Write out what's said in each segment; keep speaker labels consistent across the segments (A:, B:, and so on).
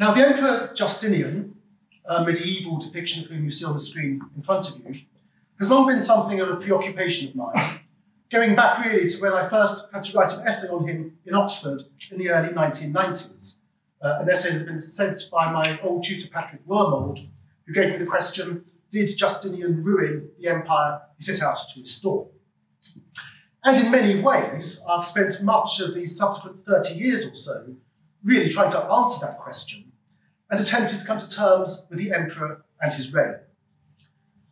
A: Now, the Emperor Justinian, a medieval depiction of whom you see on the screen in front of you, has long been something of a preoccupation of mine, going back really to when I first had to write an essay on him in Oxford in the early 1990s. Uh, an essay that had been sent by my old tutor Patrick Wormald, who gave me the question Did Justinian ruin the empire he set out to restore? And in many ways, I've spent much of these subsequent 30 years or so really trying to answer that question and attempted to come to terms with the emperor and his reign.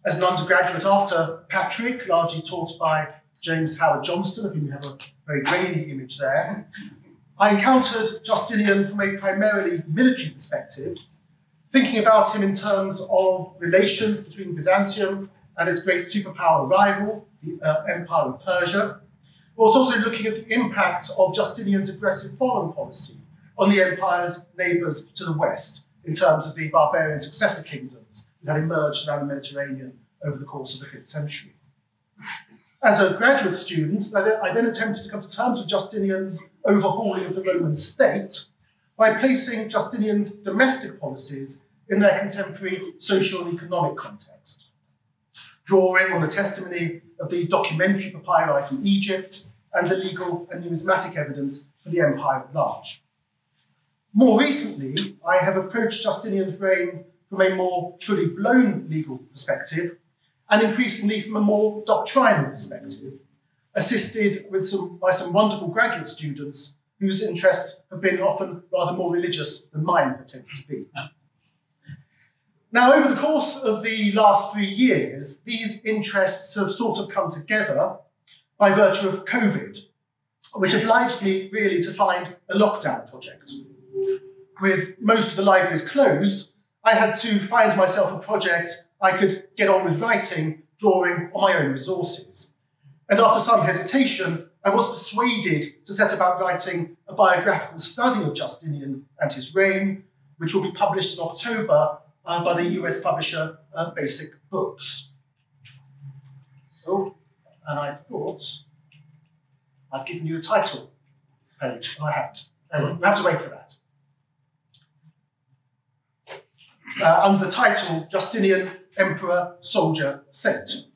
A: As an undergraduate after Patrick, largely taught by James Howard Johnston, of whom you have a very grainy image there, I encountered Justinian from a primarily military perspective, thinking about him in terms of relations between Byzantium and its great superpower rival, the uh, Empire of Persia. Was also looking at the impact of Justinian's aggressive foreign policy on the empire's neighbours to the west, in terms of the barbarian successor kingdoms that had emerged around the Mediterranean over the course of the 5th century. As a graduate student, I then attempted to come to terms with Justinian's overhauling of the Roman state by placing Justinian's domestic policies in their contemporary social and economic context. Drawing on the testimony of the documentary papyri from Egypt and the legal and numismatic evidence for the empire at large. More recently, I have approached Justinian's reign from a more fully blown legal perspective, and increasingly from a more doctrinal perspective, assisted with some, by some wonderful graduate students whose interests have been often rather more religious than mine have tended to be. Now, over the course of the last three years, these interests have sort of come together by virtue of COVID, which obliged me really to find a lockdown project. With most of the libraries closed, I had to find myself a project I could get on with writing, drawing on my own resources. And after some hesitation, I was persuaded to set about writing a biographical study of Justinian and his reign, which will be published in October uh, by the US publisher uh, Basic Books. Oh, and I thought I'd given you a title page, and I haven't. Anyway, we have to wait for that. Uh, under the title Justinian, Emperor, Soldier, Saint.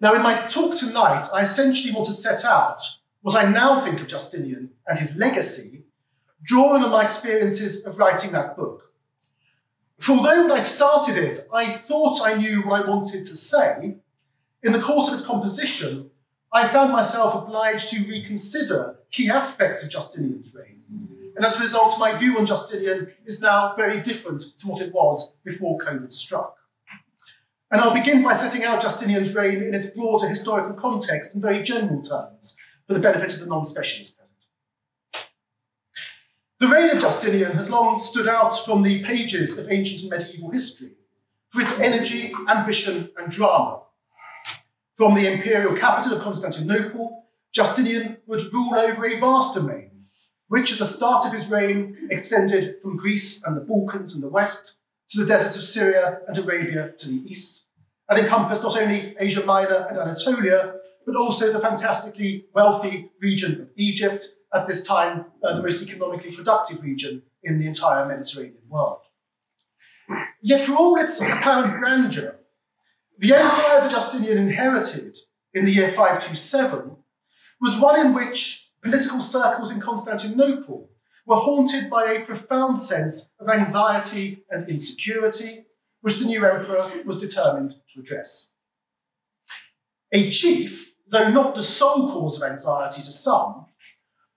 A: Now, in my talk tonight, I essentially want to set out what I now think of Justinian and his legacy, drawing on my experiences of writing that book. For although when I started it, I thought I knew what I wanted to say, in the course of its composition, I found myself obliged to reconsider key aspects of Justinian's reign. And as a result, my view on Justinian is now very different to what it was before COVID struck. And I'll begin by setting out Justinian's reign in its broader historical context in very general terms, for the benefit of the non-specialist present. The reign of Justinian has long stood out from the pages of ancient and medieval history for its energy, ambition, and drama. From the imperial capital of Constantinople, Justinian would rule over a vast domain, which at the start of his reign extended from Greece and the Balkans in the west to the deserts of Syria and Arabia to the east, and encompassed not only Asia Minor and Anatolia, but also the fantastically wealthy region of Egypt, at this time uh, the most economically productive region in the entire Mediterranean world. Yet for all its apparent grandeur, the empire that Justinian inherited in the year 527 was one in which political circles in Constantinople were haunted by a profound sense of anxiety and insecurity, which the new emperor was determined to address. A chief, though not the sole cause of anxiety to some,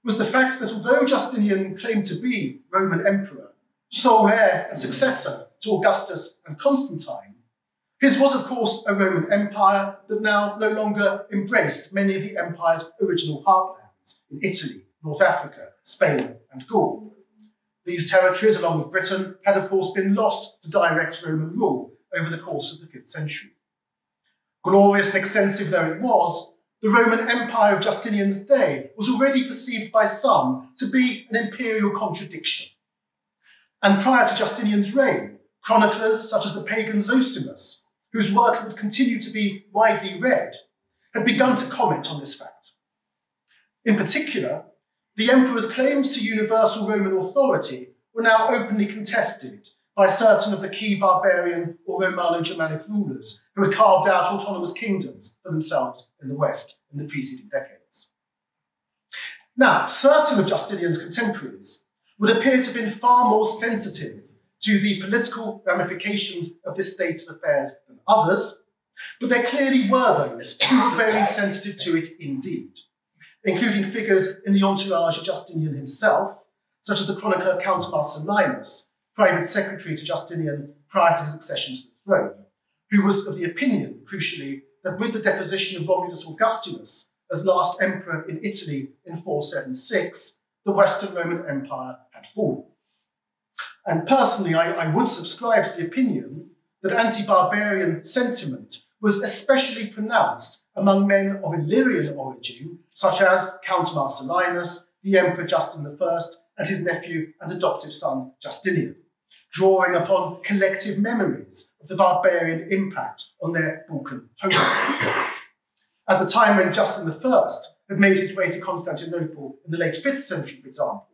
A: was the fact that although Justinian claimed to be Roman emperor, sole heir and successor to Augustus and Constantine, his was, of course, a Roman empire that now no longer embraced many of the empire's original heartlands in Italy, North Africa, Spain, and Gaul. These territories, along with Britain, had of course been lost to direct Roman rule over the course of the 5th century. Glorious and extensive though it was, the Roman Empire of Justinian's day was already perceived by some to be an imperial contradiction. And prior to Justinian's reign, chroniclers such as the pagan Zosimus whose work would continue to be widely read, had begun to comment on this fact. In particular, the emperor's claims to universal Roman authority were now openly contested by certain of the key barbarian or Romano-Germanic rulers who had carved out autonomous kingdoms for themselves in the West in the preceding decades. Now, certain of Justinian's contemporaries would appear to have been far more sensitive to the political ramifications of this state of affairs than others, but there clearly were those who were very sensitive to it indeed, including figures in the entourage of Justinian himself, such as the chronicler Count Marcellinus, private secretary to Justinian prior to his accession to the throne, who was of the opinion, crucially, that with the deposition of Romulus Augustulus as last emperor in Italy in 476, the Western Roman Empire had fallen. And personally, I, I would subscribe to the opinion that anti barbarian sentiment was especially pronounced among men of Illyrian origin, such as Count Marcellinus, the Emperor Justin I, and his nephew and adoptive son Justinian drawing upon collective memories of the barbarian impact on their Balkan homeland. At the time when Justin I had made his way to Constantinople in the late 5th century, for example,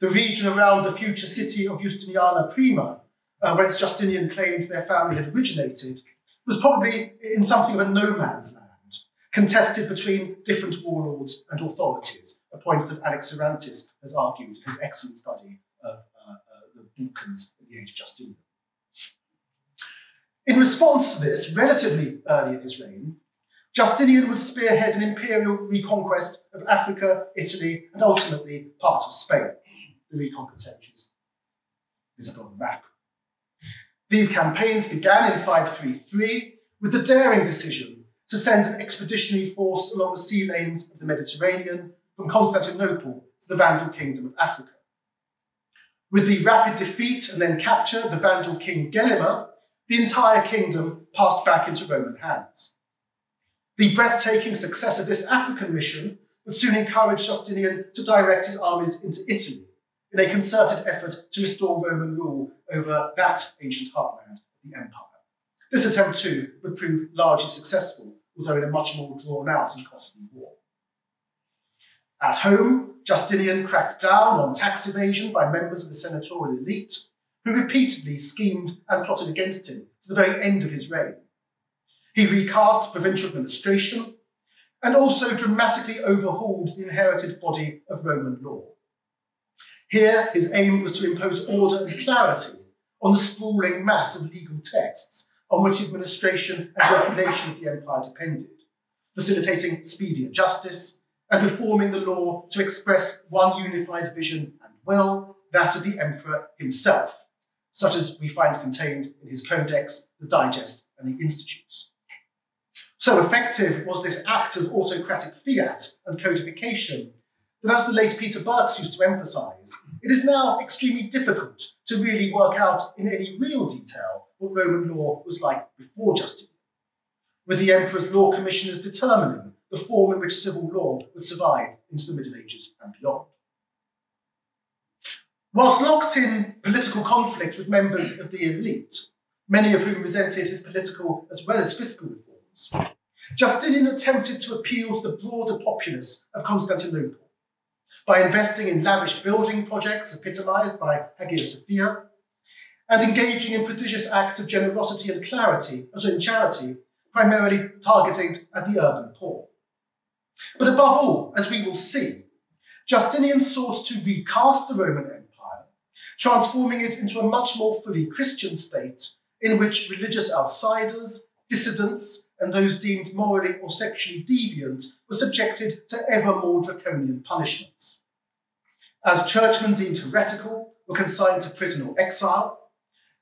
A: the region around the future city of Justiniana Prima, uh, whence Justinian claimed their family had originated, was probably in something of a no man's land, contested between different warlords and authorities, a point that Alex Sarantis has argued in his excellent study of uh, uh, the Balkans at the age of Justinian. In response to this, relatively early in his reign, Justinian would spearhead an imperial reconquest of Africa, Italy, and ultimately part of Spain, the reconquered territories visible on the map. These campaigns began in 533 with the daring decision to send an expeditionary force along the sea lanes of the Mediterranean from Constantinople to the Vandal kingdom of Africa. With the rapid defeat and then capture of the Vandal king Gelimer, the entire kingdom passed back into Roman hands. The breathtaking success of this African mission would soon encourage Justinian to direct his armies into Italy in a concerted effort to restore Roman rule over that ancient heartland of the empire. This attempt, too, would prove largely successful, although in a much more drawn out and costly war. At home, Justinian cracked down on tax evasion by members of the senatorial elite, who repeatedly schemed and plotted against him to the very end of his reign. He recast provincial administration and also dramatically overhauled the inherited body of Roman law. Here, his aim was to impose order and clarity on the sprawling mass of legal texts on which administration and regulation of the empire depended, facilitating speedier justice and reforming the law to express one unified vision and will, that of the emperor himself, such as we find contained in his codex, the digest, and the institutes. So effective was this act of autocratic fiat and codification that, as the late Peter Birks used to emphasize, it is now extremely difficult to really work out in any real detail what Roman law was like before Justinian, with the emperor's law commissioners determining the form in which civil law would survive into the Middle Ages and beyond. Whilst locked in political conflict with members of the elite, many of whom resented his political as well as fiscal reforms, Justinian attempted to appeal to the broader populace of Constantinople by investing in lavish building projects epitomised by Hagia Sophia, and engaging in prodigious acts of generosity and clarity, as in charity, primarily targeted at the urban poor. But above all, as we will see, Justinian sought to recast the Roman Empire, transforming it into a much more fully Christian state in which religious outsiders, dissidents, and those deemed morally or sexually deviant were subjected to ever more draconian punishments. As churchmen deemed heretical were consigned to prison or exile,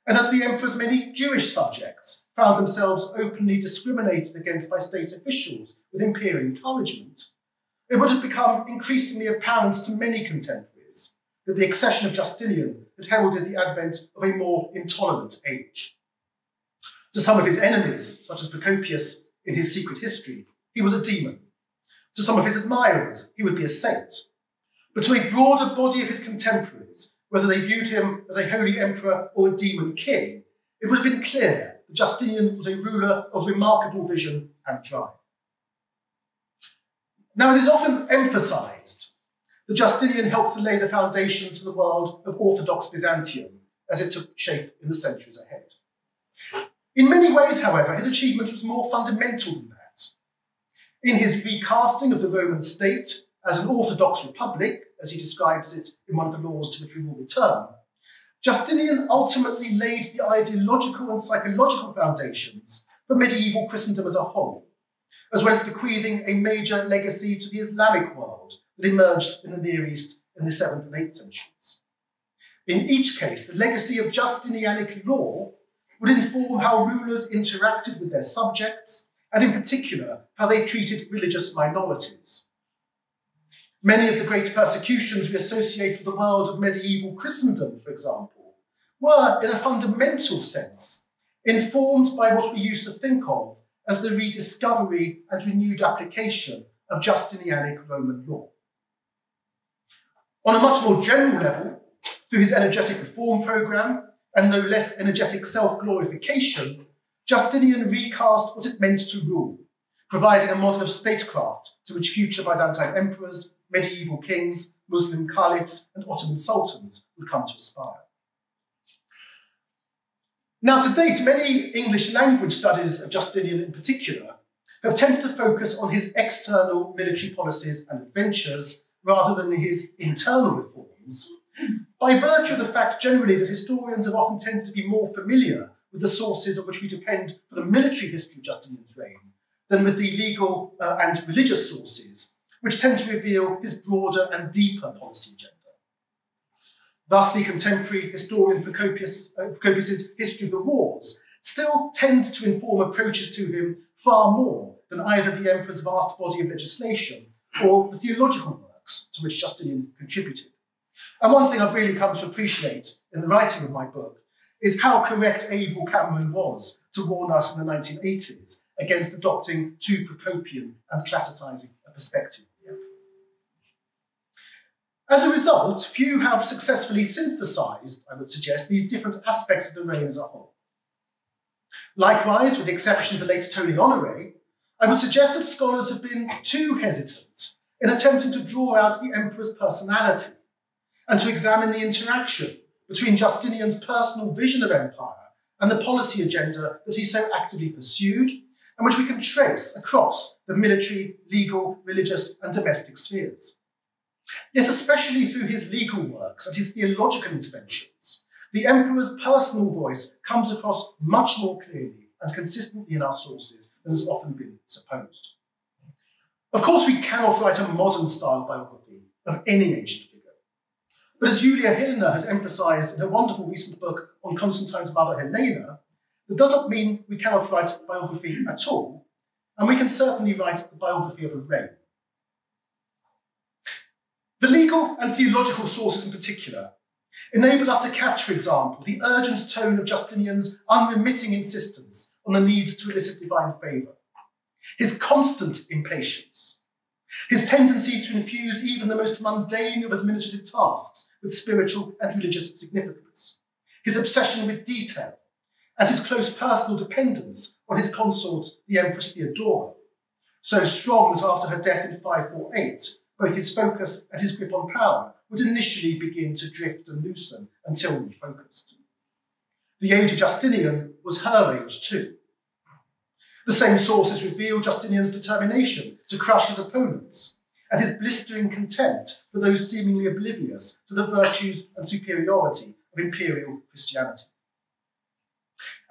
A: and as the emperor's many Jewish subjects found themselves openly discriminated against by state officials with imperial encouragement, it would have become increasingly apparent to many contemporaries that the accession of Justinian had heralded the advent of a more intolerant age. To some of his enemies, such as Procopius in his secret history, he was a demon. To some of his admirers, he would be a saint. But to a broader body of his contemporaries, whether they viewed him as a holy emperor or a demon king, it would have been clear that Justinian was a ruler of remarkable vision and drive. Now, it is often emphasized that Justinian helps to lay the foundations for the world of Orthodox Byzantium as it took shape in the centuries ahead. In many ways, however, his achievement was more fundamental than that. In his recasting of the Roman state as an Orthodox republic, as he describes it in one of the laws to which we will return, Justinian ultimately laid the ideological and psychological foundations for medieval Christendom as a whole, as well as bequeathing a major legacy to the Islamic world that emerged in the Near East in the 7th and 8th centuries. In each case, the legacy of Justinianic law would inform how rulers interacted with their subjects, and in particular, how they treated religious minorities. Many of the great persecutions we associate with the world of medieval Christendom, for example, were, in a fundamental sense, informed by what we used to think of as the rediscovery and renewed application of Justinianic Roman law. On a much more general level, through his energetic reform program and no less energetic self glorification, Justinian recast what it meant to rule, providing a model of statecraft to which future Byzantine emperors, medieval kings, Muslim caliphs, and Ottoman sultans would come to aspire. Now, to date, many English language studies of Justinian in particular have tended to focus on his external military policies and adventures rather than his internal reforms, by virtue of the fact generally that historians have often tended to be more familiar with the sources on which we depend for the military history of Justinian's reign than with the legal uh, and religious sources, which tend to reveal his broader and deeper policy agenda. Thus, the contemporary historian Procopius, uh, Procopius's History of the Wars still tends to inform approaches to him far more than either the emperor's vast body of legislation or the theological works to which Justinian contributed. And one thing I've really come to appreciate in the writing of my book is how correct Averil Cameron was to warn us in the 1980s against adopting too Procopian and classicizing a perspective. As a result, few have successfully synthesized, I would suggest, these different aspects of the reign as a whole. Likewise, with the exception of the late Tony Honore, I would suggest that scholars have been too hesitant in attempting to draw out the emperor's personality and to examine the interaction between Justinian's personal vision of empire and the policy agenda that he so actively pursued, and which we can trace across the military, legal, religious, and domestic spheres. Yet, especially through his legal works and his theological interventions, the emperor's personal voice comes across much more clearly and consistently in our sources than has often been supposed. Of course, we cannot write a modern style biography of any ancient figure. but as Julia Hillner has emphasized in her wonderful recent book on Constantine's mother Helena, that does not mean we cannot write a biography at all, and we can certainly write the biography of a reign. The legal and theological sources in particular enable us to catch, for example, the urgent tone of Justinian's unremitting insistence on the need to elicit divine favour, his constant impatience, his tendency to infuse even the most mundane of administrative tasks with spiritual and religious significance, his obsession with detail, and his close personal dependence on his consort, the Empress Theodora, so strong that after her death in 548, both his focus and his grip on power would initially begin to drift and loosen until refocused. The age of Justinian was her age too. The same sources reveal Justinian's determination to crush his opponents and his blistering contempt for those seemingly oblivious to the virtues and superiority of imperial Christianity.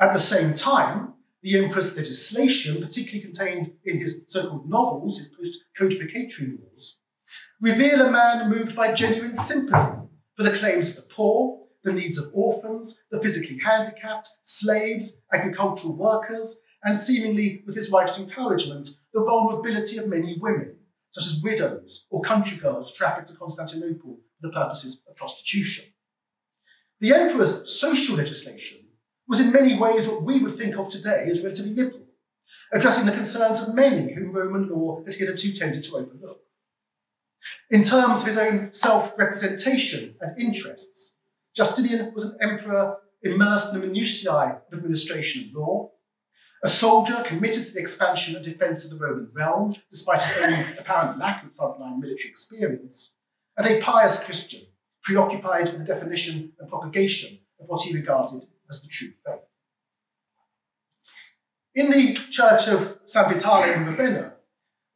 A: At the same time, the emperor's legislation, particularly contained in his so called novels, his post codificatory laws, reveal a man moved by genuine sympathy for the claims of the poor, the needs of orphans, the physically handicapped, slaves, agricultural workers, and seemingly, with his wife's encouragement, the vulnerability of many women, such as widows or country girls trafficked to Constantinople for the purposes of prostitution. The emperor's social legislation was in many ways what we would think of today as relatively liberal, addressing the concerns of many whom Roman law had hitherto tended to overlook. In terms of his own self representation and interests, Justinian was an emperor immersed in the minutiae of administration and law, a soldier committed to the expansion and defence of the Roman realm, despite his own apparent lack of frontline military experience, and a pious Christian preoccupied with the definition and propagation of what he regarded the true faith. In the church of San Vitale in Ravenna,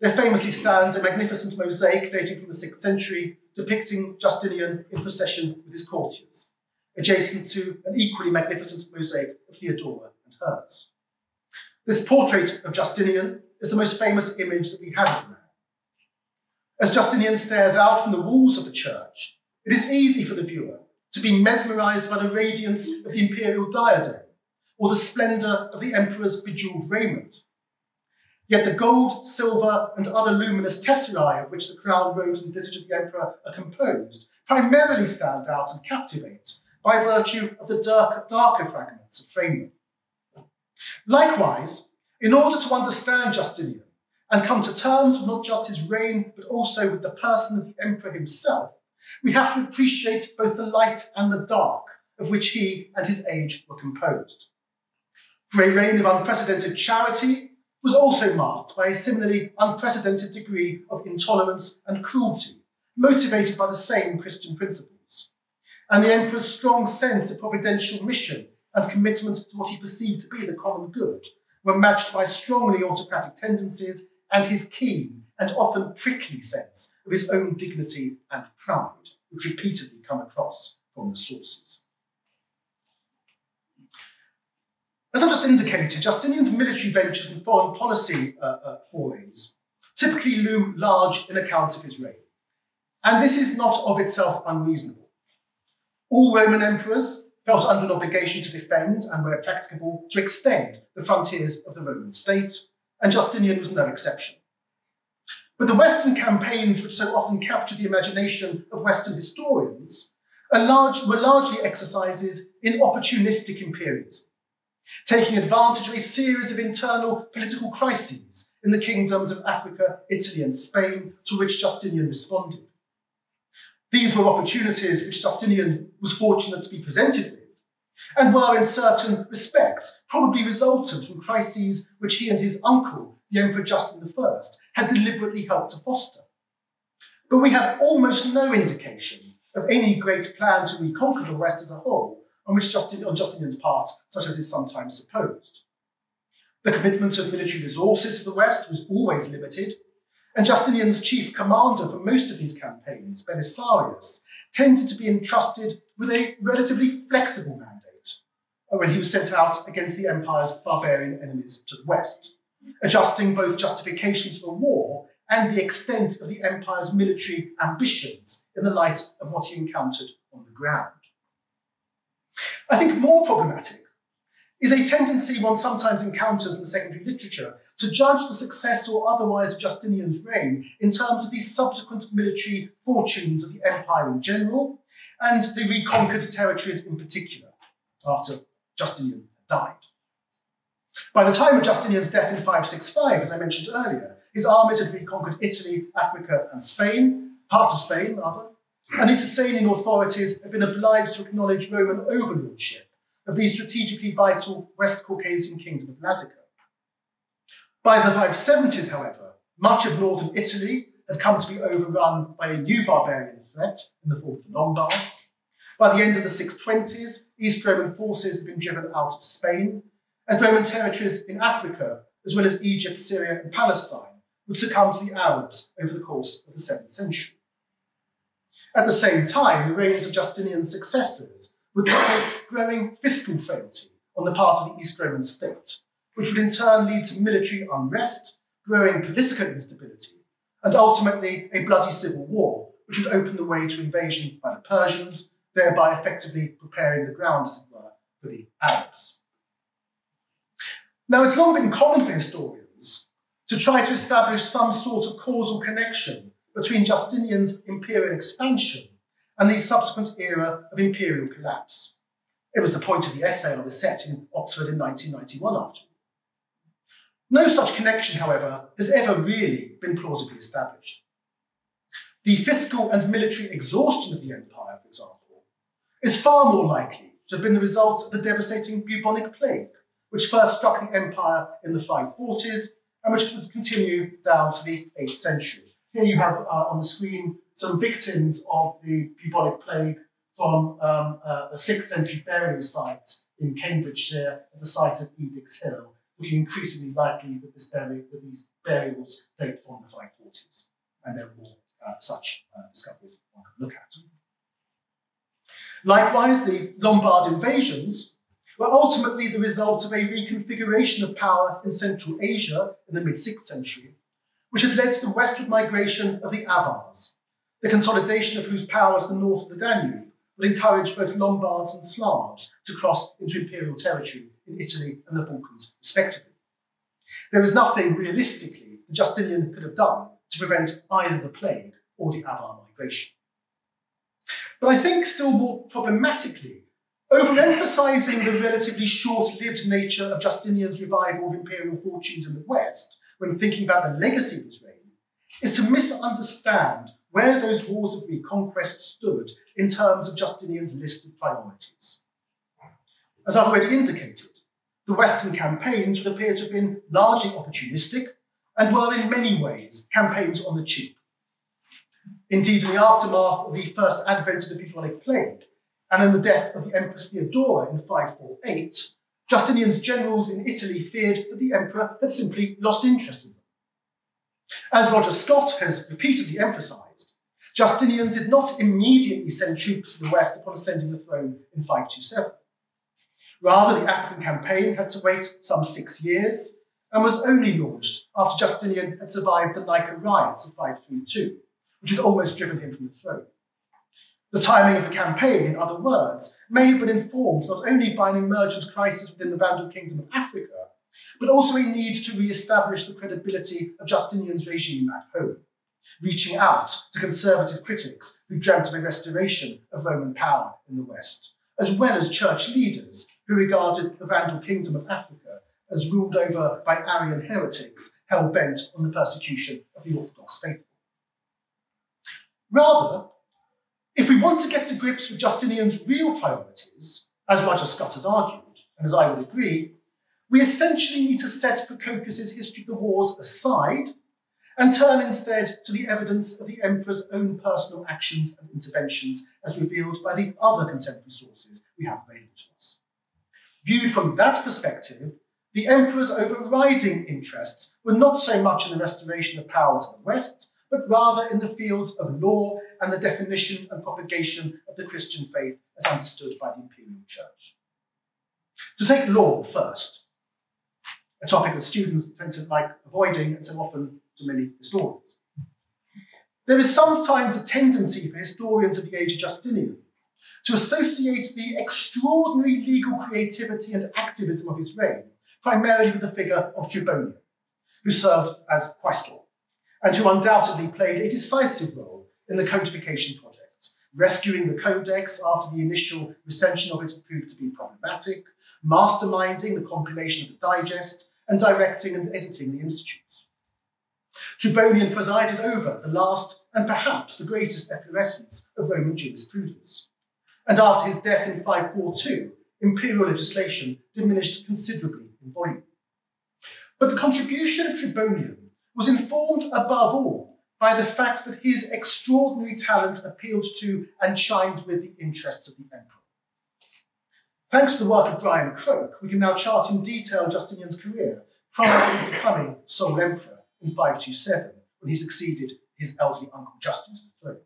A: there famously stands a magnificent mosaic dating from the 6th century depicting Justinian in procession with his courtiers, adjacent to an equally magnificent mosaic of Theodora and hers. This portrait of Justinian is the most famous image that we have of man. As Justinian stares out from the walls of the church, it is easy for the viewer to be mesmerized by the radiance of the imperial diadem or the splendor of the emperor's bejeweled raiment. Yet the gold, silver, and other luminous tesserae of which the crown, robes, and visage of the emperor are composed primarily stand out and captivate by virtue of the dark, darker fragments of framing. Likewise, in order to understand Justinian and come to terms with not just his reign, but also with the person of the emperor himself, we have to appreciate both the light and the dark of which he and his age were composed. For a reign of unprecedented charity was also marked by a similarly unprecedented degree of intolerance and cruelty, motivated by the same Christian principles. And the emperor's strong sense of providential mission and commitment to what he perceived to be the common good were matched by strongly autocratic tendencies and his keen and often prickly sense of his own dignity and pride, which repeatedly come across from the sources. As I've just indicated, Justinian's military ventures and foreign policy uh, uh, forays typically loom large in accounts of his reign. And this is not of itself unreasonable. All Roman emperors felt under an obligation to defend and, where practicable, to extend the frontiers of the Roman state, and Justinian was no exception. But the Western campaigns, which so often capture the imagination of Western historians, large, were largely exercises in opportunistic imperialism, taking advantage of a series of internal political crises in the kingdoms of Africa, Italy, and Spain, to which Justinian responded. These were opportunities which Justinian was fortunate to be presented with, and were in certain respects probably resultant from crises which he and his uncle, the Emperor Justin I, had deliberately helped to foster. But we have almost no indication of any great plan to reconquer the West as a whole, on which Justin, on Justinian's part, such as is sometimes supposed. The commitment of military resources to the West was always limited, and Justinian's chief commander for most of his campaigns, Belisarius, tended to be entrusted with a relatively flexible mandate uh, when he was sent out against the empire's barbarian enemies to the west, adjusting both justifications for war and the extent of the empire's military ambitions in the light of what he encountered on the ground. I think more problematic is a tendency one sometimes encounters in the secondary literature to judge the success or otherwise of Justinian's reign in terms of the subsequent military fortunes of the empire in general and the reconquered territories in particular after Justinian died. By the time of Justinian's death in 565, as I mentioned earlier, his armies had reconquered Italy, Africa, and Spain, parts of Spain rather, and the Sasanian authorities had been obliged to acknowledge Roman overlordship of the strategically vital West Caucasian kingdom of Lazica. By the 570s, however, much of northern Italy had come to be overrun by a new barbarian threat in the form of the Lombards. By the end of the 620s, East Roman forces had been driven out of Spain, and Roman territories in Africa, as well as Egypt, Syria, and Palestine, would succumb to the Arabs over the course of the 7th century. At the same time, the reigns of Justinian's successors would witness growing fiscal frailty on the part of the East Roman state, which would in turn lead to military unrest, growing political instability, and ultimately a bloody civil war, which would open the way to invasion by the Persians, thereby effectively preparing the ground, as it were, for the Arabs. Now, it's long been common for historians to try to establish some sort of causal connection between Justinian's imperial expansion and the subsequent era of imperial collapse. It was the point of the essay I was set in Oxford in 1991 after all. No such connection, however, has ever really been plausibly established. The fiscal and military exhaustion of the empire, for example, is far more likely to have been the result of the devastating bubonic plague, which first struck the empire in the 540s and which would continue down to the 8th century. Here you have uh, on the screen some victims of the bubonic plague from um, uh, a 6th century burial site in Cambridgeshire at the site of Edix Hill, looking increasingly likely that, this burial, that these burials date from the 540s. And there are more uh, such uh, discoveries one can look at. Likewise, the Lombard invasions were ultimately the result of a reconfiguration of power in Central Asia in the mid 6th century, which had led to the westward migration of the Avars, the consolidation of whose power to the north of the Danube would encourage both Lombards and Slavs to cross into imperial territory in Italy and the Balkans, respectively. There was nothing realistically that Justinian could have done to prevent either the plague or the Avar migration. But I think still more problematically, overemphasizing the relatively short-lived nature of Justinian's revival of imperial fortunes in the West when thinking about the legacy of his reign is to misunderstand where those wars of reconquest stood in terms of Justinian's list of priorities. As I've already indicated, the Western campaigns would appear to have been largely opportunistic and were in many ways campaigns on the cheap. Indeed, in the aftermath of the first advent of the bubonic plague, and in the death of the Empress Theodora in 548, Justinian's generals in Italy feared that the emperor had simply lost interest in them. As Roger Scott has repeatedly emphasised, Justinian did not immediately send troops to the west upon ascending the throne in 527. Rather, the African campaign had to wait some six years and was only launched after Justinian had survived the Nika riots of 532 which had almost driven him from the throne. The timing of the campaign, in other words, may have been informed not only by an emergent crisis within the Vandal kingdom of Africa, but also a need to re-establish the credibility of Justinian's regime at home, reaching out to conservative critics who dreamt of a restoration of Roman power in the West, as well as church leaders who regarded the Vandal kingdom of Africa as ruled over by Arian heretics hell bent on the persecution of the Orthodox faithful. Rather, if we want to get to grips with Justinian's real priorities, as Roger Scott has argued, and as I would agree, we essentially need to set Procopius's history of the wars aside and turn instead to the evidence of the emperor's own personal actions and interventions as revealed by the other contemporary sources we have available to us. Viewed from that perspective, the emperor's overriding interests were not so much in the restoration of power to the west, but rather in the fields of law and the definition and propagation of the Christian faith as understood by the imperial church. To take law first, a topic that students tend to like avoiding and so often to many historians. There is sometimes a tendency for historians of the age of Justinian to associate the extraordinary legal creativity and activism of his reign primarily with the figure of Tribonian, who served as quaestor and who undoubtedly played a decisive role in the codification project, rescuing the Codex after the initial recension of it proved to be problematic, masterminding the compilation of the digest, and directing and editing the institutes. Tribonian presided over the last and perhaps the greatest efflorescence of Roman jurisprudence. And after his death in 542, imperial legislation diminished considerably in volume. But the contribution of Tribonian was informed above all by the fact that his extraordinary talent appealed to and chimed with the interests of the emperor. Thanks to the work of Brian Croke, we can now chart in detail Justinian's career prior to his becoming sole emperor in 527, when he succeeded his elderly uncle Justin to the throne.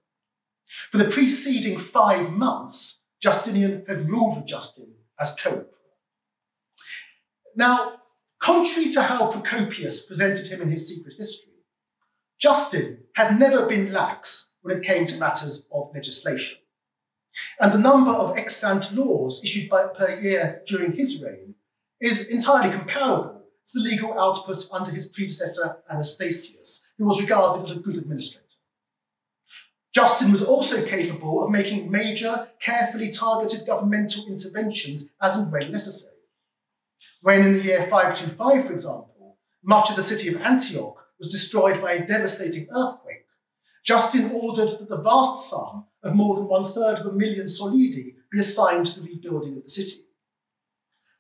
A: For the preceding five months, Justinian had ruled with Justin as co-emperor. Now, Contrary to how Procopius presented him in his secret history, Justin had never been lax when it came to matters of legislation. And the number of extant laws issued by, per year during his reign is entirely comparable to the legal output under his predecessor Anastasius, who was regarded as a good administrator. Justin was also capable of making major, carefully targeted governmental interventions as and when necessary when in the year 525, for example, much of the city of Antioch was destroyed by a devastating earthquake, Justin ordered that the vast sum of more than one third of a million solidi be assigned to the rebuilding of the city.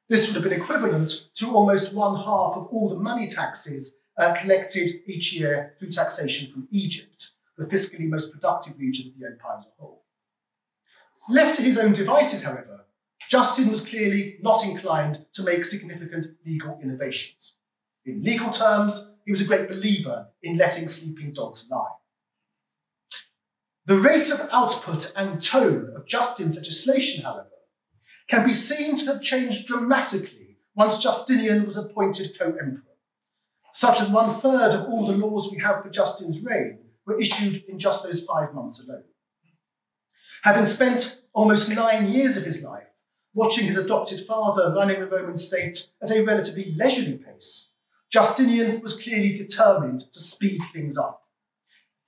A: This would have been equivalent to almost one half of all the money taxes uh, collected each year through taxation from Egypt, the fiscally most productive region of the empire as a whole. Left to his own devices, however, Justin was clearly not inclined to make significant legal innovations. In legal terms, he was a great believer in letting sleeping dogs lie. The rate of output and tone of Justin's legislation, however, can be seen to have changed dramatically once Justinian was appointed co emperor, such that one third of all the laws we have for Justin's reign were issued in just those five months alone. Having spent almost nine years of his life watching his adopted father running the Roman state at a relatively leisurely pace, Justinian was clearly determined to speed things up.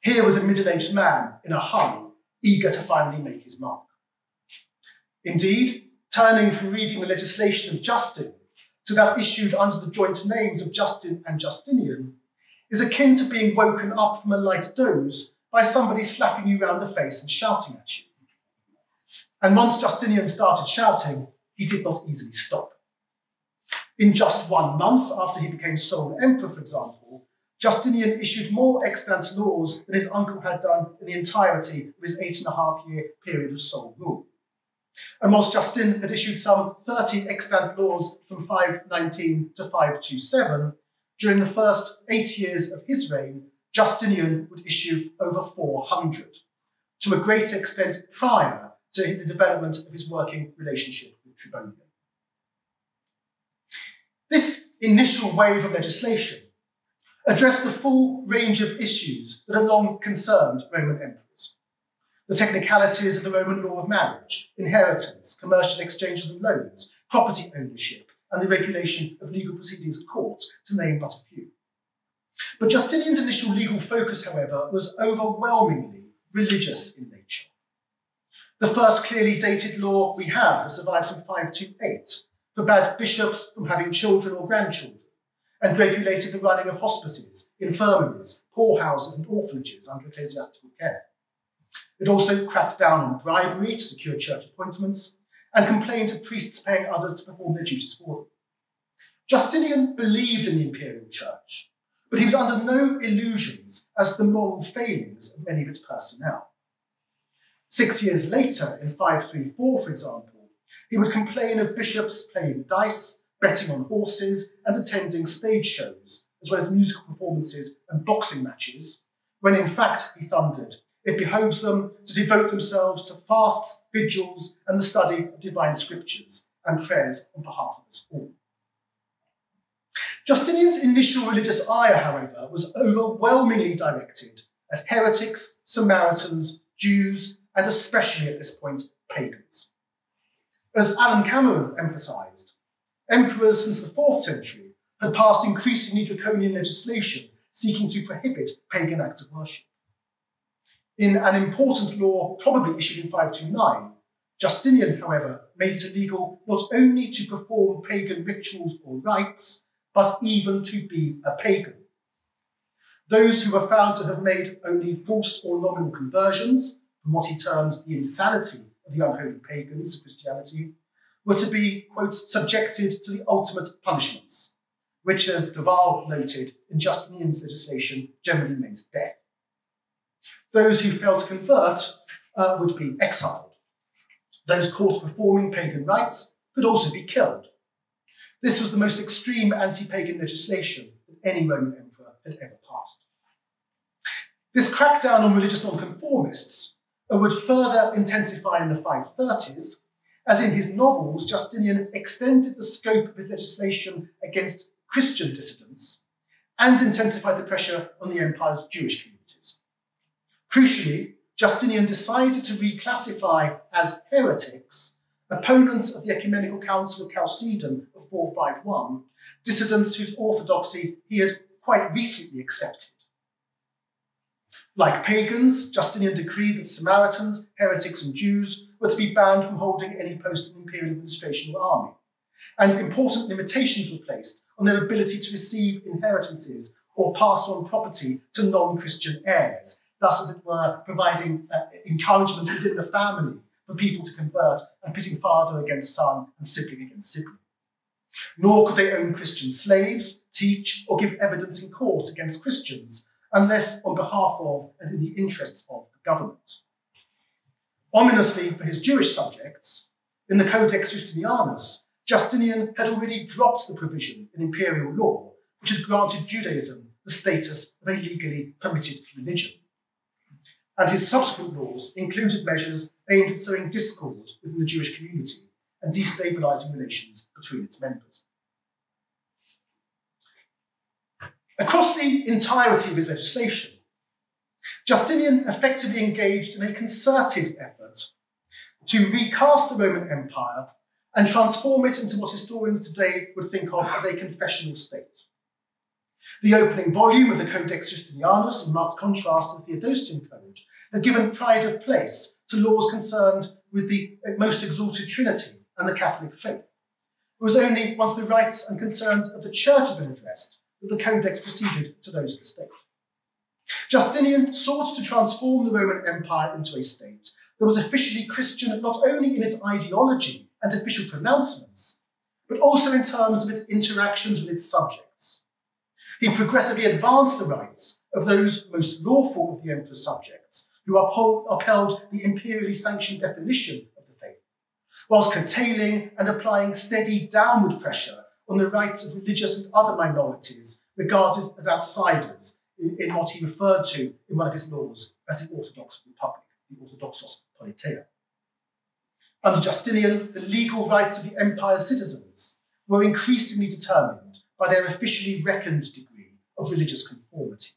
A: Here was a middle aged man in a hurry, eager to finally make his mark. Indeed, turning from reading the legislation of Justin to that issued under the joint names of Justin and Justinian is akin to being woken up from a light doze by somebody slapping you round the face and shouting at you. And once Justinian started shouting, he did not easily stop. In just one month after he became sole emperor, for example, Justinian issued more extant laws than his uncle had done in the entirety of his eight and a half year period of sole rule. And whilst Justin had issued some 30 extant laws from 519 to 527, during the first eight years of his reign, Justinian would issue over 400, to a great extent prior to the development of his working relationship with Tribonian. Initial wave of legislation addressed the full range of issues that had long concerned Roman emperors. The technicalities of the Roman law of marriage, inheritance, commercial exchanges and loans, property ownership, and the regulation of legal proceedings at court, to name but a few. But Justinian's initial legal focus, however, was overwhelmingly religious in nature. The first clearly dated law we have that survives from 528 forbade bishops from having children or grandchildren and regulated the running of hospices, infirmaries, poorhouses, and orphanages under ecclesiastical care. It also cracked down on bribery to secure church appointments and complained of priests paying others to perform their duties for them. Justinian believed in the imperial church, but he was under no illusions as to the moral failings of many of its personnel. Six years later, in 534, for example, he would complain of bishops playing dice, betting on horses, and attending stage shows, as well as musical performances and boxing matches, when in fact, he thundered, it behoves them to devote themselves to fasts, vigils, and the study of divine scriptures and prayers on behalf of us all. Justinian's initial religious ire, however, was overwhelmingly directed at heretics, Samaritans, Jews, and especially at this point, pagans. As Alan Cameron emphasised, emperors since the 4th century had passed increasingly draconian legislation seeking to prohibit pagan acts of worship. In an important law, probably issued in 529, Justinian, however, made it illegal not only to perform pagan rituals or rites, but even to be a pagan. Those who were found to have made only false or nominal conversions from what he termed the insanity the unholy pagans to Christianity, were to be, quote, subjected to the ultimate punishments, which, as Duval noted in Justinian's legislation, generally means death. Those who failed to convert uh, would be exiled. Those caught performing pagan rites could also be killed. This was the most extreme anti pagan legislation that any Roman emperor had ever passed. This crackdown on religious nonconformists would further intensify in the 530s, as in his novels, Justinian extended the scope of his legislation against Christian dissidents and intensified the pressure on the empire's Jewish communities. Crucially, Justinian decided to reclassify as heretics opponents of the Ecumenical Council of Chalcedon of 451, dissidents whose orthodoxy he had quite recently accepted. Like pagans, Justinian decreed that Samaritans, heretics, and Jews were to be banned from holding any post in the imperial administration or army. And important limitations were placed on their ability to receive inheritances or pass on property to non Christian heirs, thus, as it were, providing uh, encouragement within the family for for people to convert and pitting father against son and sibling against sibling. Nor could they own Christian slaves, teach, or give evidence in court against Christians unless on behalf of and in the interests of the government. Ominously for his Jewish subjects, in the Codex Justinianus, Justinian had already dropped the provision in imperial law which had granted Judaism the status of a legally permitted religion. And his subsequent laws included measures aimed at sowing discord within the Jewish community and destabilizing relations between its members. Across the entirety of his legislation, Justinian effectively engaged in a concerted effort to recast the Roman Empire and transform it into what historians today would think of as a confessional state. The opening volume of the Codex Justinianus, in marked contrast to the Theodosian Code, had given pride of place to laws concerned with the most exalted Trinity and the Catholic faith. It was only once the rights and concerns of the Church had been addressed that the Codex proceeded to those of the state. Justinian sought to transform the Roman Empire into a state that was officially Christian not only in its ideology and official pronouncements, but also in terms of its interactions with its subjects. He progressively advanced the rights of those most lawful of the emperor's subjects, who upheld the imperially sanctioned definition of the faith, whilst curtailing and applying steady downward pressure on the rights of religious and other minorities regarded as outsiders in, what he referred to in one of his laws as the Orthodox Republic, the Orthodoxos Politeia. Under Justinian, the legal rights of the empire's citizens were increasingly determined by their officially reckoned degree of religious conformity.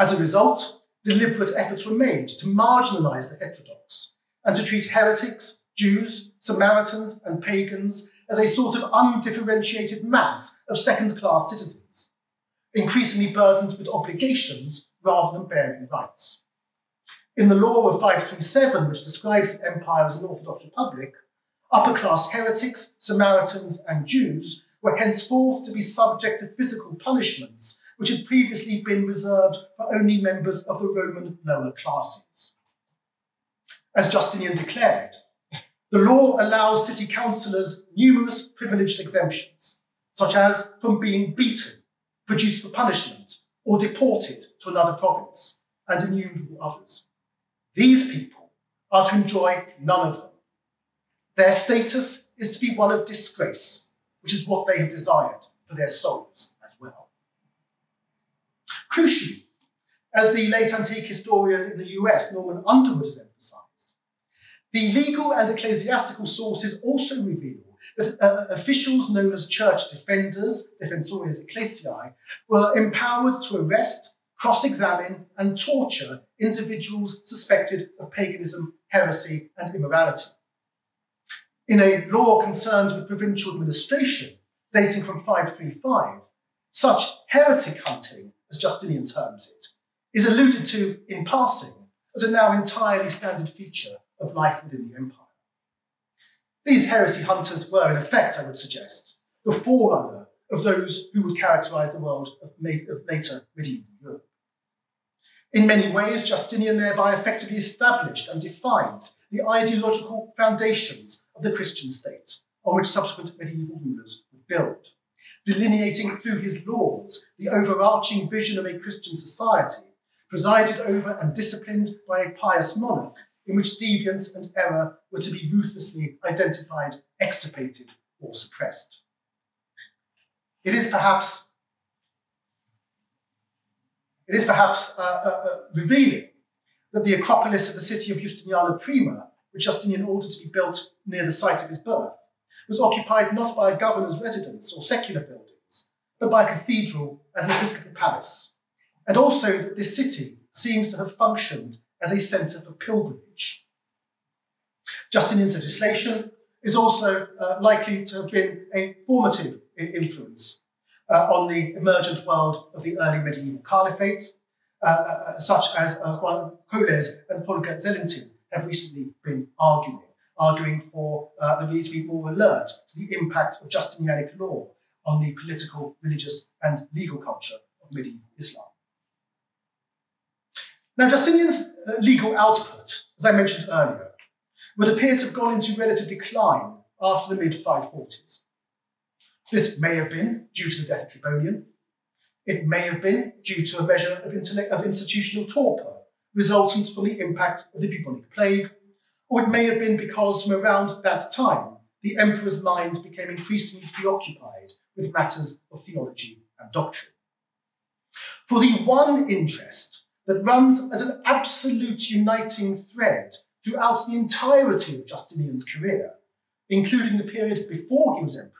A: As a result, deliberate efforts were made to marginalize the heterodox and to treat heretics, Jews, Samaritans, and pagans as a sort of undifferentiated mass of second class citizens, increasingly burdened with obligations rather than bearing rights. In the law of 537, which describes the empire as an Orthodox republic, upper class heretics, Samaritans, and Jews were henceforth to be subject to physical punishments which had previously been reserved for only members of the Roman lower classes. As Justinian declared, the law allows city councillors numerous privileged exemptions, such as from being beaten, produced for punishment, or deported to another province, and innumerable others. These people are to enjoy none of them. Their status is to be one of disgrace, which is what they have desired for their souls as well. Crucially, as the late antique historian in the US, Norman Underwood, has the legal and ecclesiastical sources also reveal that uh, officials known as church defenders, defensores ecclesiae, were empowered to arrest, cross examine, and torture individuals suspected of paganism, heresy, and immorality. In a law concerned with provincial administration, dating from 535, such heretic hunting, as Justinian terms it, is alluded to in passing as a now entirely standard feature of life within the empire. These heresy hunters were, in effect, I would suggest, the forerunner of those who would characterize the world of, later medieval Europe. In many ways, Justinian thereby effectively established and defined the ideological foundations of the Christian state on which subsequent medieval rulers would build, delineating through his laws the overarching vision of a Christian society presided over and disciplined by a pious monarch in which deviance and error were to be ruthlessly identified, extirpated, or suppressed. It is perhaps, it is perhaps uh, uh, uh, revealing that the Acropolis of the city of Justiniana Prima, which Justinian ordered to be built near the site of his birth, was occupied not by a governor's residence or secular buildings, but by a cathedral and an episcopal palace, and also that this city seems to have functioned as a centre for pilgrimage. Justinian's legislation is also uh, likely to have been a formative influence uh, on the emergent world of the early medieval caliphate, uh, uh, uh such as uh, Juan Coles and Holger Zellentin have recently been arguing, arguing for the need to be more alert to the impact of Justinianic law on the political, religious, and legal culture of medieval Islam. Now, Justinian's uh, legal output, as I mentioned earlier, would appear to have gone into relative decline after the mid 540s. This may have been due to the death of Tribonian. It may have been due to a measure of, of institutional torpor resultant from the impact of the bubonic plague, or it may have been because from around that time the emperor's mind became increasingly preoccupied with matters of theology and doctrine. For the one interest that runs as an absolute uniting thread throughout the entirety of Justinian's career, including the period before he was emperor,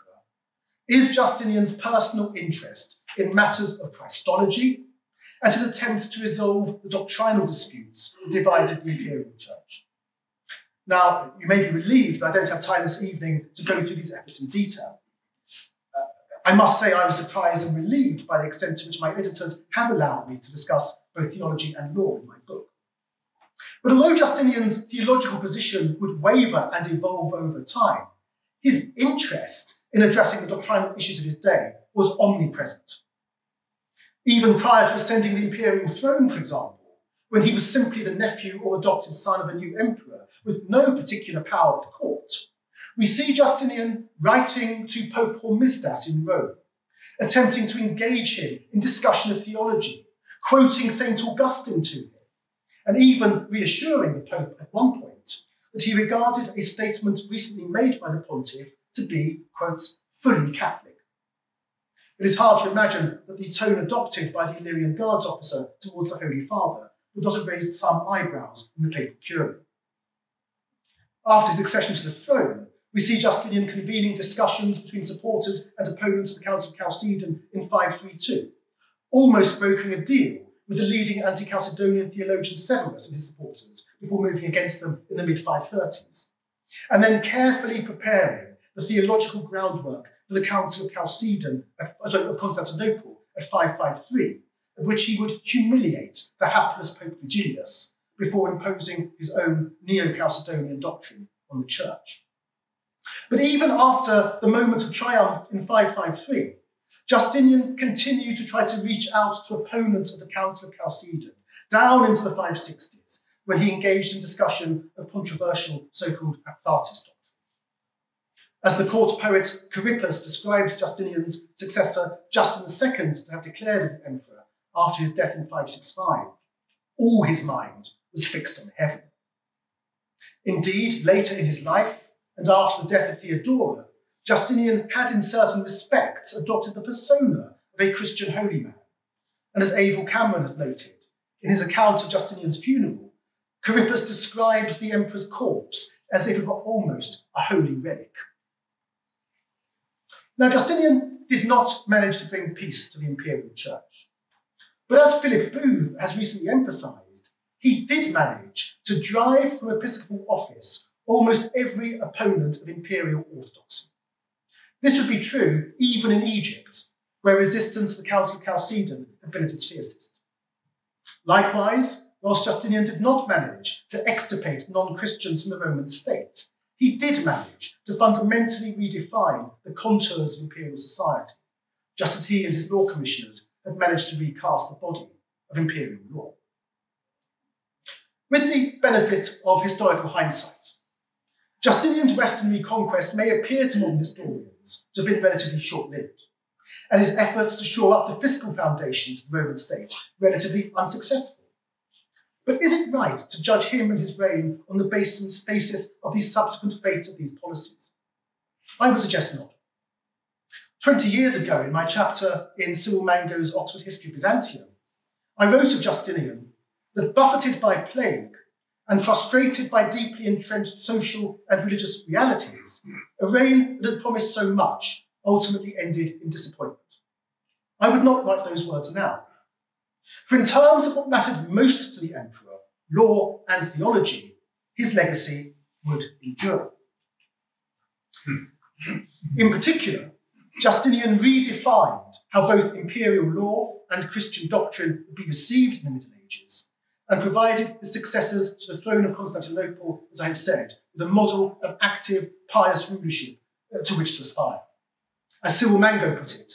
A: is Justinian's personal interest in matters of Christology and his attempt to resolve the doctrinal disputes that divided the imperial church. Now, you may be relieved that I don't have time this evening to go through these efforts in detail. Uh, I must say I was surprised and relieved by the extent to which my editors have allowed me to discuss both theology and law in my book. But although Justinian's theological position would waver and evolve over time, his interest in addressing the doctrinal issues of his day was omnipresent. Even prior to ascending the imperial throne, for example, when he was simply the nephew or adopted son of a new emperor with no particular power at court, we see Justinian writing to Pope Hormisdas in Rome, attempting to engage him in discussion of theology, quoting St. Augustine to him, and even reassuring the Pope at one point that he regarded a statement recently made by the pontiff to be, quotes, fully Catholic. It is hard to imagine that the tone adopted by the Illyrian Guards officer towards the Holy Father would not have raised some eyebrows in the papal curia. After his accession to the throne, we see Justinian convening discussions between supporters and opponents of the Council of Chalcedon in 532, almost brokering a deal with the leading anti Chalcedonian theologian Severus and his supporters before moving against them in the mid 530s, and then carefully preparing the theological groundwork for the Council of Chalcedon, at, sorry, of Constantinople at 553, at which he would humiliate the hapless Pope Vigilius before imposing his own Neo Chalcedonian doctrine on the Church. But even after the moment of triumph in 553, Justinian continued to try to reach out to opponents of the Council of Chalcedon down into the 560s, when he engaged in discussion of controversial so called Aphtharsis doctrine. As the court poet Corippus describes Justinian's successor, Justin II, to have declared him emperor after his death in 565, all his mind was fixed on heaven. Indeed, later in his life, and after the death of Theodora, Justinian had in certain respects adopted the persona of a Christian holy man. And as Averil Cameron has noted, in his account of Justinian's funeral, Corippus describes the emperor's corpse as if it were almost a holy relic. Now, Justinian did not manage to bring peace to the imperial church. But as Philip Booth has recently emphasized, he did manage to drive from episcopal office almost every opponent of imperial orthodoxy. This would be true even in Egypt, where resistance to the Council of Chalcedon had been at its fiercest. Likewise, whilst Justinian did not manage to extirpate non Christians from the Roman state, he did manage to fundamentally redefine the contours of imperial society, just as he and his law commissioners had managed to recast the body of imperial law. With the benefit of historical hindsight, Justinian's Western reconquest may appear to modern historians to have been relatively short lived, and his efforts to shore up the fiscal foundations of the Roman state relatively unsuccessful. But is it right to judge him and his reign on the basis, of the subsequent fate of these policies? I would suggest not. 20 years ago, in my chapter in Cyril Mango's Oxford History of Byzantium, I wrote of Justinian that buffeted by plague and frustrated by deeply entrenched social and religious realities, a reign that had promised so much ultimately ended in disappointment. I would not write those words now. For in terms of what mattered most to the emperor, law and theology, his legacy would endure. In particular, Justinian redefined how both imperial law and Christian doctrine would be received in the Middle Ages, and provided his successors to the throne of Constantinople, as I have said, with a model of active, pious rulership uh, to which to aspire. As Cyril Mango put it,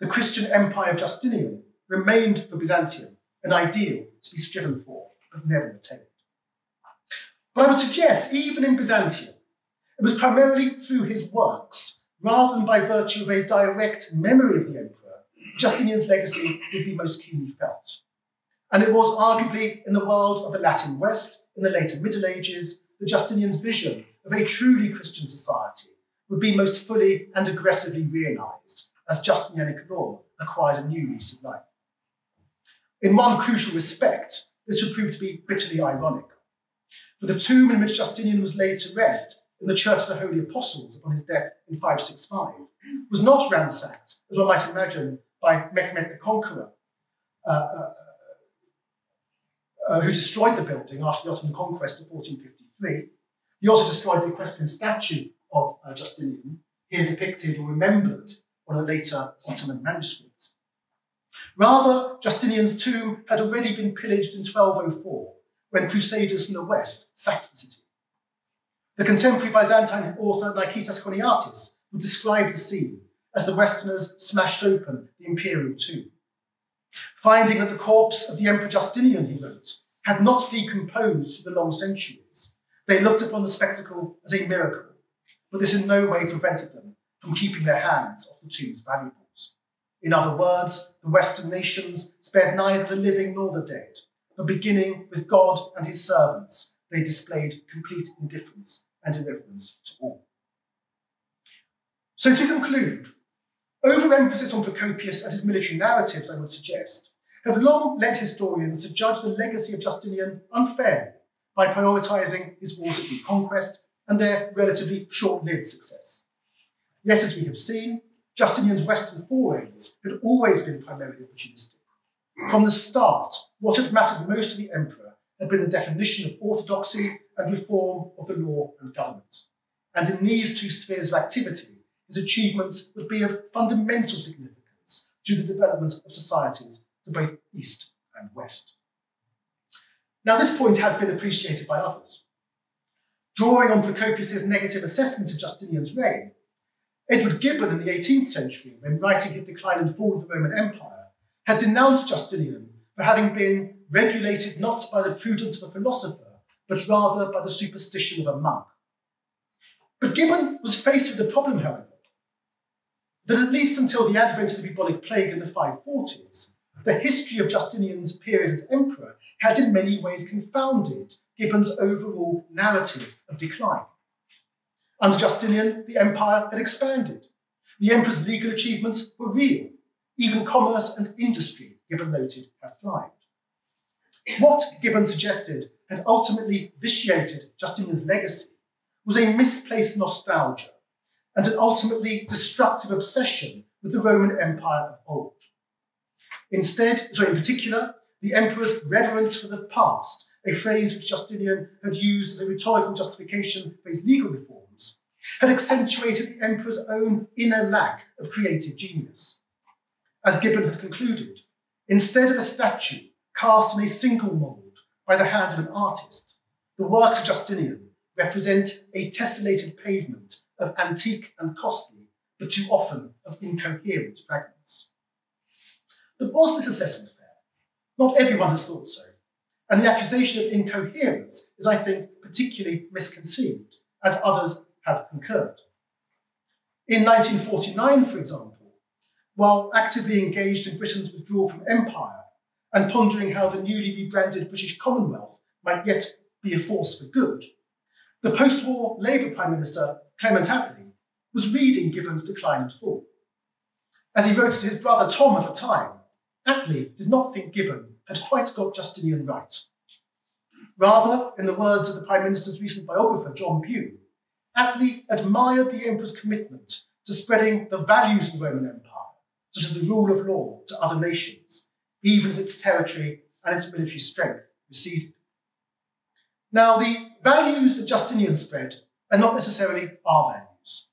A: the Christian empire of Justinian remained for Byzantium an ideal to be striven for, but never attained. But I would suggest, even in Byzantium, it was primarily through his works, rather than by virtue of a direct memory of the emperor, Justinian's legacy would be most keenly felt. And it was arguably in the world of the Latin West, in the later Middle Ages, that Justinian's vision of a truly Christian society would be most fully and aggressively realised as Justinianic law acquired a new lease of life. In one crucial respect, this would prove to be bitterly ironic. For the tomb in which Justinian was laid to rest in the Church of the Holy Apostles upon his death in 565 was not ransacked, as one might imagine, by Mehmed the Conqueror, uh, uh, uh, who destroyed the building after the Ottoman conquest of 1453. He also destroyed the equestrian statue of uh, Justinian, here depicted or remembered on a later Ottoman manuscript. Rather, Justinian's tomb had already been pillaged in 1204 when crusaders from the west sacked the city. The contemporary Byzantine author Nikitas Choniates would describe the scene as the Westerners smashed open the imperial tomb. Finding that the corpse of the Emperor Justinian, he wrote, had not decomposed for the long centuries, they looked upon the spectacle as a miracle, but this in no way prevented them from keeping their hands off the tomb's valuables. In other words, the Western nations spared neither the living nor the dead, but beginning with God and his servants, they displayed complete indifference and irreverence to all. So to conclude, overemphasis on Procopius and his military narratives, I would suggest, have long led historians to judge the legacy of Justinian unfairly by prioritising his wars of conquest and their relatively short-lived success. Yet, as we have seen, Justinian's Western forays had always been primarily opportunistic. From the start, what had mattered most to the emperor had been the definition of orthodoxy and reform of the law and government. And in these two spheres of activity, his achievements would be of fundamental significance to the development of societies to both East and West. Now, this point has been appreciated by others. Drawing on Procopius's negative assessment of Justinian's reign, Edward Gibbon in the 18th century, when writing his Decline and Fall of the Roman Empire, had denounced Justinian for having been regulated not by the prudence of a philosopher, but rather by the superstition of a monk. But Gibbon was faced with the problem, however, that at least until the advent of the bubonic plague in the 540s, the history of Justinian's period as emperor had in many ways confounded Gibbon's overall narrative of decline. Under Justinian, the empire had expanded. The emperor's legal achievements were real. Even commerce and industry, Gibbon noted, had thrived. What Gibbon suggested had ultimately vitiated Justinian's legacy was a misplaced nostalgia and an ultimately destructive obsession with the Roman Empire of old. Instead, so in particular, the emperor's reverence for the past, a phrase which Justinian had used as a rhetorical justification for his legal reforms, had accentuated the emperor's own inner lack of creative genius. As Gibbon had concluded, instead of a statue cast in a single mould by the hand of an artist, the works of Justinian represent a tessellated pavement of antique and costly, but too often of incoherent fragments. But was this assessment fair? Not everyone has thought so. And the accusation of incoherence is, I think, particularly misconceived, as others have concurred. In 1949, for example, while actively engaged in Britain's withdrawal from empire and pondering how the newly rebranded British Commonwealth might yet be a force for good, the post war Labour Prime Minister Clement Attlee was reading Gibbon's Decline and Fall. As he wrote to his brother Tom at the time, Attlee did not think Gibbon had quite got Justinian right. Rather, in the words of the Prime Minister's recent biographer, John Bew, Attlee admired the emperor's commitment to spreading the values of the Roman Empire, such as the rule of law, to other nations, even as its territory and its military strength receded. Now, the values that Justinian spread are not necessarily our values,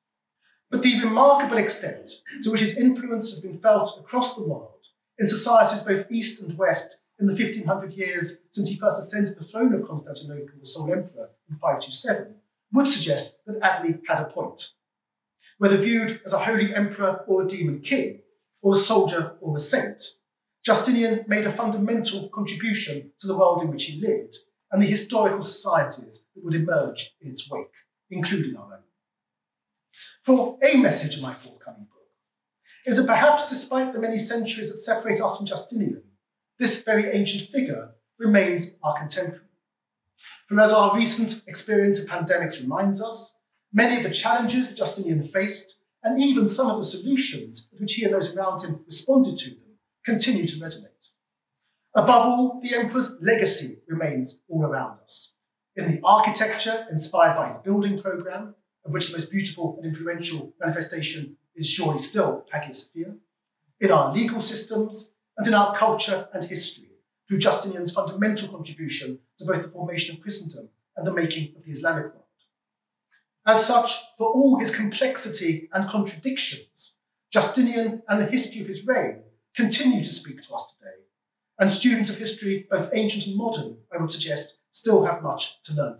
A: but the remarkable extent to which his influence has been felt across the world in societies both East and West in the 1500 years since he first ascended the throne of Constantinople, the sole emperor, in 527, would suggest that Attlee had a point. Whether viewed as a holy emperor or a demon king, or a soldier or a saint, Justinian made a fundamental contribution to the world in which he lived, and the historical societies that would emerge in its wake, including our own. For a message in my forthcoming book is that perhaps despite the many centuries that separate us from Justinian, this very ancient figure remains our contemporary. For as our recent experience of pandemics reminds us, many of the challenges that Justinian faced, and even some of the solutions with which he and those around him responded to them, continue to resonate. Above all, the emperor's legacy remains all around us. In the architecture inspired by his building programme, of which the most beautiful and influential manifestation is surely still Hagia Sophia, in our legal systems, and in our culture and history, through Justinian's fundamental contribution to both the formation of Christendom and the making of the Islamic world. As such, for all his complexity and contradictions, Justinian and the history of his reign continue to speak to us today. And students of history, both ancient and modern, I would suggest, still have much to learn.